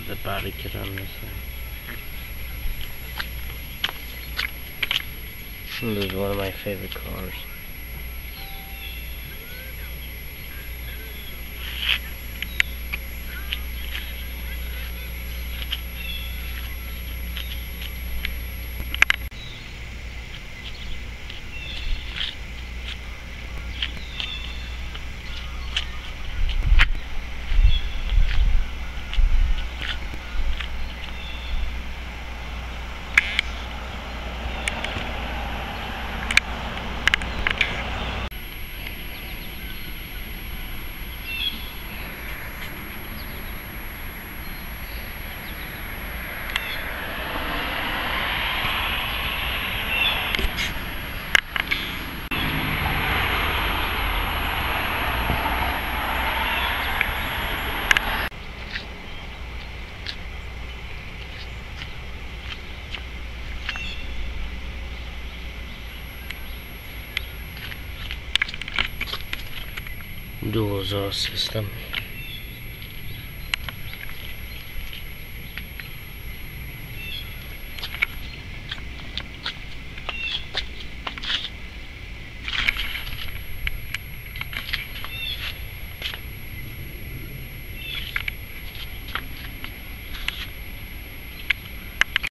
love the body kit on this thing. This is one of my favorite cars. دوزار سیستم.